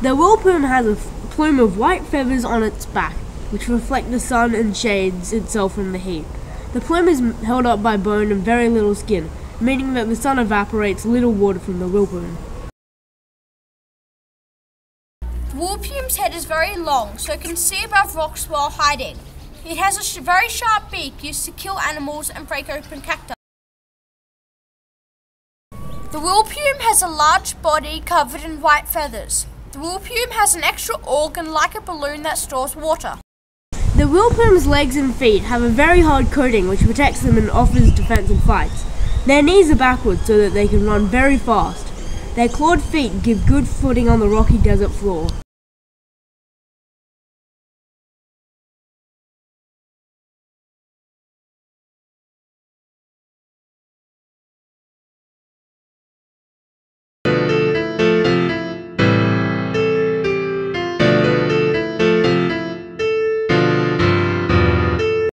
The wheelplume has a plume of white feathers on its back, which reflect the sun and shades itself from the heat. The plume is held up by bone and very little skin, meaning that the sun evaporates little water from the. The wheelplume's head is very long, so it can see above rocks while hiding. It has a sh very sharp beak used to kill animals and break open cacti. The wheelplume has a large body covered in white feathers. The wheelplume has an extra organ like a balloon that stores water. The wheelplume's legs and feet have a very hard coating which protects them and offers defense in fights. Their knees are backwards so that they can run very fast. Their clawed feet give good footing on the rocky desert floor.